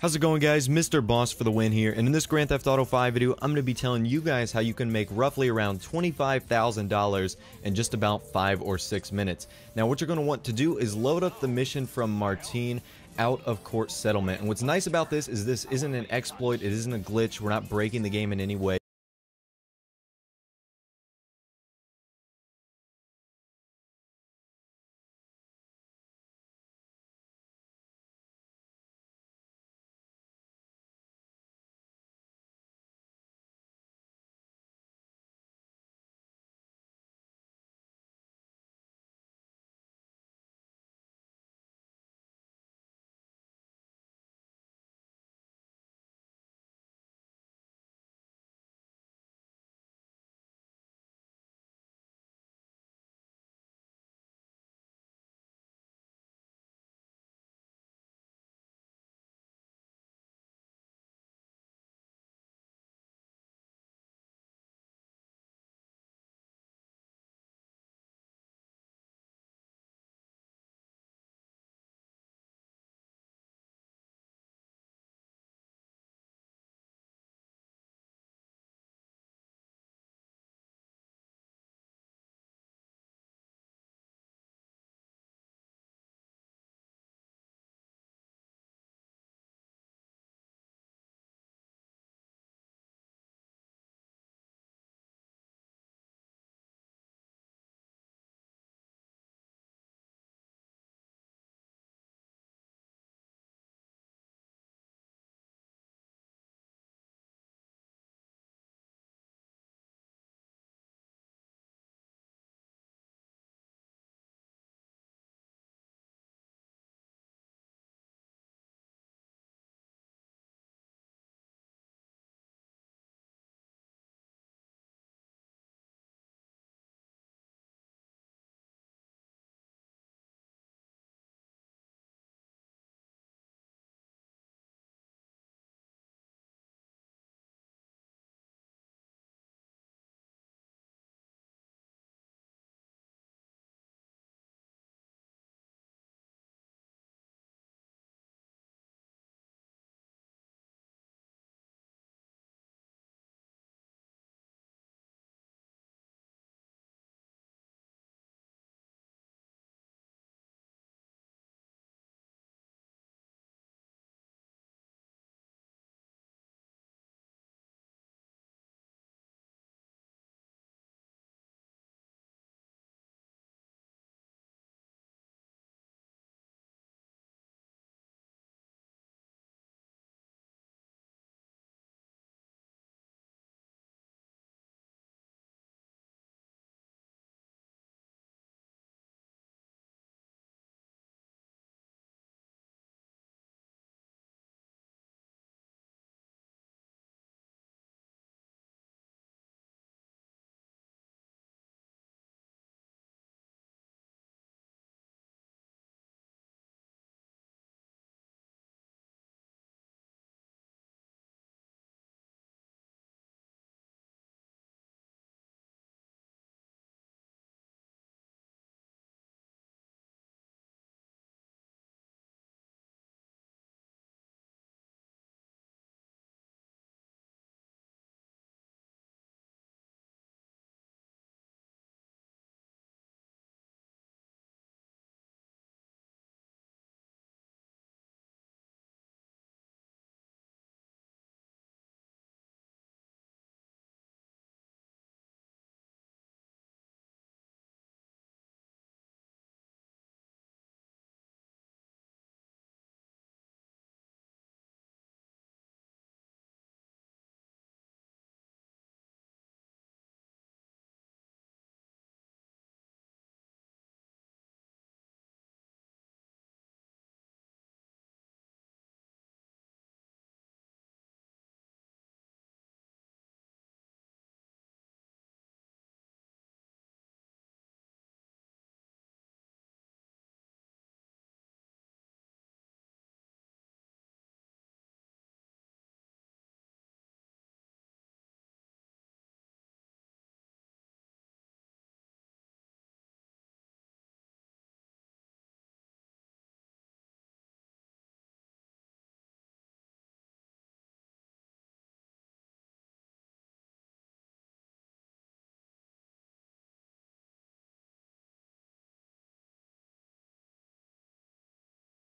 How's it going guys? Mr. Boss for the win here, and in this Grand Theft Auto 5 video, I'm going to be telling you guys how you can make roughly around $25,000 in just about 5 or 6 minutes. Now what you're going to want to do is load up the mission from Martin out of court settlement. And what's nice about this is this isn't an exploit, it isn't a glitch, we're not breaking the game in any way.